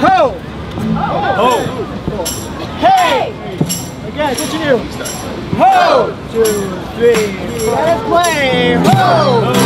Ho! Ho! Hey! Again, continue. Ho! Two, three, four. Let's play. Ho!